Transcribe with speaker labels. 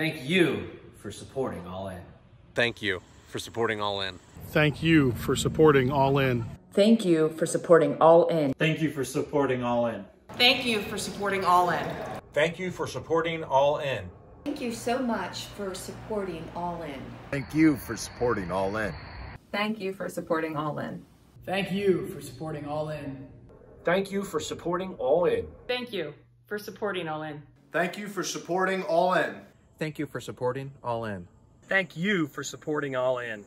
Speaker 1: Thank you for supporting All In.
Speaker 2: Thank you for supporting All In.
Speaker 3: Thank you for supporting All In.
Speaker 4: Thank you for supporting All In.
Speaker 5: Thank you for supporting All In.
Speaker 6: Thank you for supporting All In.
Speaker 7: Thank you for supporting All In.
Speaker 8: Thank you so much for supporting All In.
Speaker 9: Thank you for supporting All In.
Speaker 10: Thank you for supporting All In.
Speaker 11: Thank you for supporting All In.
Speaker 12: Thank you for supporting All In.
Speaker 6: Thank you for supporting All In.
Speaker 13: Thank you for supporting All In.
Speaker 14: Thank you for supporting All In.
Speaker 15: Thank you for supporting All In.